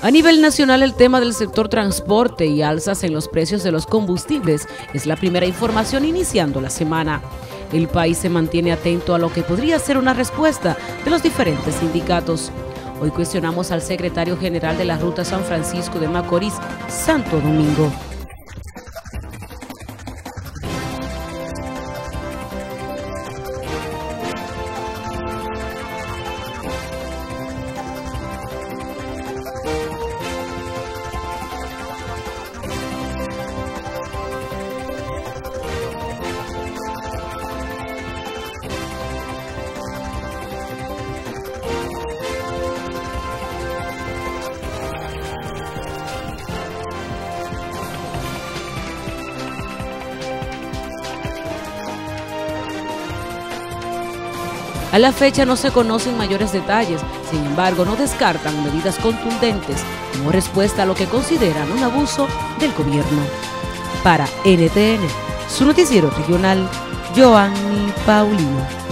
A nivel nacional, el tema del sector transporte y alzas en los precios de los combustibles es la primera información iniciando la semana. El país se mantiene atento a lo que podría ser una respuesta de los diferentes sindicatos. Hoy cuestionamos al secretario general de la Ruta San Francisco de Macorís, Santo Domingo. A la fecha no se conocen mayores detalles, sin embargo no descartan medidas contundentes como respuesta a lo que consideran un abuso del gobierno. Para NTN, su noticiero regional, Joanny Paulino.